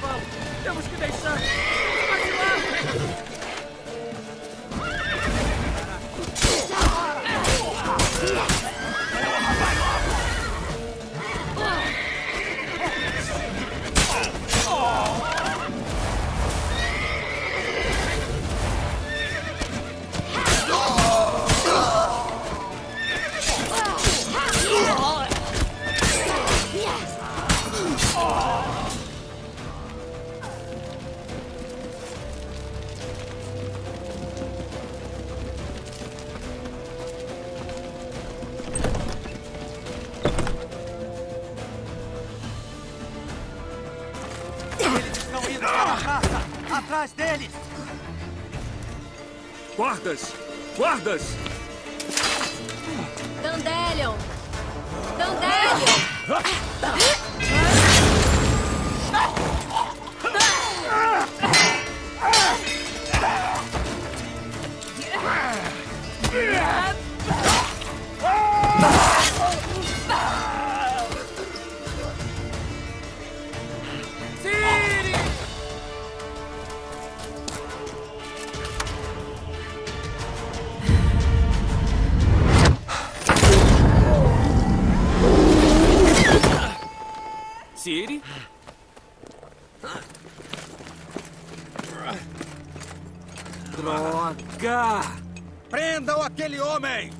cavalo! Temos que deixar! Praça! Atrás deles! Guardas! Guardas! Dandelion! Dandelion! Siri? Droga! Prendam aquele homem!